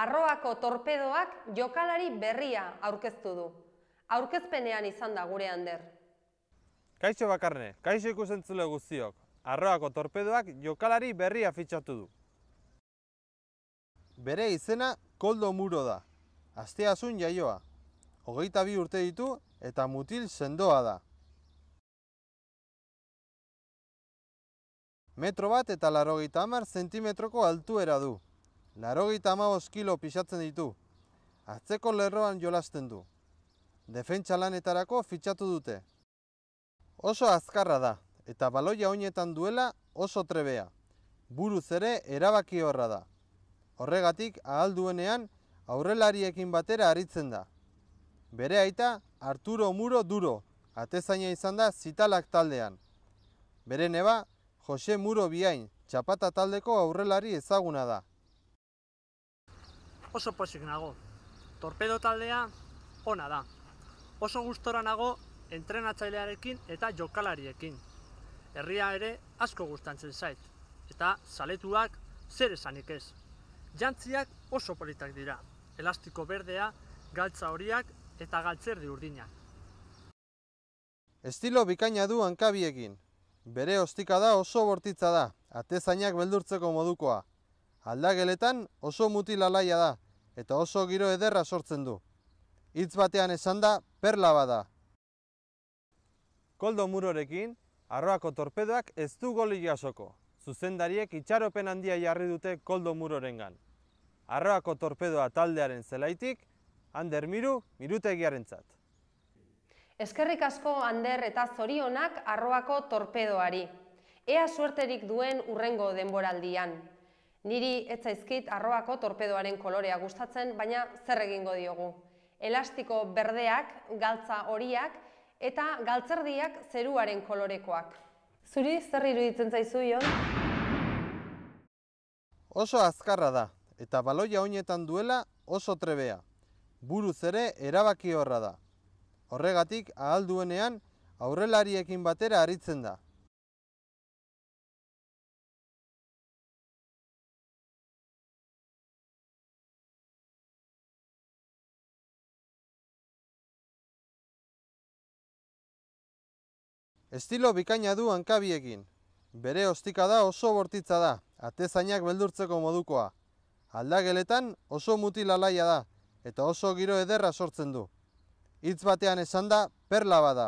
Arroako torpedoak jokalari berria aurkeztu du. Aurkezpenean izan da gure hander. Kaixo bakarne, kaixo ikusentzule guztiok. Arroako torpedoak jokalari berria fitxatu du. Bere izena koldo muro da. Asteazun jaioa. Hogeita bi urte ditu eta mutil sendoa da. Metro bat eta larogeita hamar zentimetroko altuera du. Larogeita hamabos kilo pixatzen ditu. Atzeko lerroan jolasten du. Defentsa lanetarako fitxatu dute. Oso azkarra da, eta baloia oinetan duela oso trebea. Buruz ere erabaki horra da. Horregatik ahal duenean aurrelariekin batera aritzen da. Bere aita Arturo Muro Duro, atezaina izan da zitalak taldean. Bere neba Jose Muro Biain, txapata taldeko aurrelari ezaguna da. Oso posik nago. Torpedo taldea ona da. Oso gustora nago entrenatzailearekin eta jokalariekin. Herria ere asko gustantzen zait. Eta zaletuak zer esanik ez. Jantziak oso politak dira. Elastiko berdea, galtza horiak eta galtzerdi urdinak. Estilo bikaina du hankabiekin. Bere ostika da oso bortitza da, atezainak beldurtzeko modukoa. Aldageletan oso mutil alaia da, eta oso giro ederra sortzen du. Hitz batean esan da, perla bada. Koldo murorekin, arroako torpedoak ez du goli jasoko. Zuzendariek itxaropen handia jarri dute koldo murorengan. Arroako torpedoa taldearen zelaitik, Ander Miru, Mirutegiaren zat. Eskerrik asko Ander eta zorionak arroako torpedoari. Ea suerterik duen urrengo denboraldian. Niri etzaizkit arroako torpedoaren kolorea gustatzen, baina zer egingo diogu. Elastiko berdeak, galtza horiak eta galtzerdiak zeruaren kolorekoak. Zuri zer iruditzen zaizu, Jon? Oso azkarra da, eta baloia oinetan duela oso trebea buruz ere erabaki horra da. Horregatik, ahal duenean, aurrelariekin batera aritzen da. Estilo bikaina du hankabiekin. Bere ostika da oso bortitza da, atezainak beldurtzeko modukoa. Aldageletan oso mutil alaia da, eta oso giro ederra sortzen du. Hitz batean esan da, perla bada.